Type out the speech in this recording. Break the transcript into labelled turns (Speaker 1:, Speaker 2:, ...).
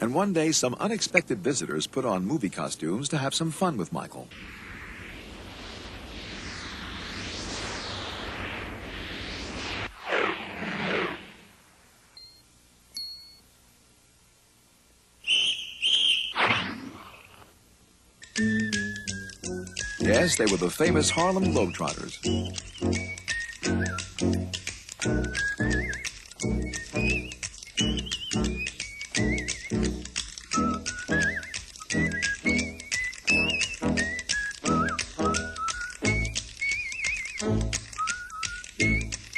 Speaker 1: And one day, some unexpected visitors put on movie costumes to have some fun with Michael. Yes, they were the famous Harlem Globetrotters. Thank you.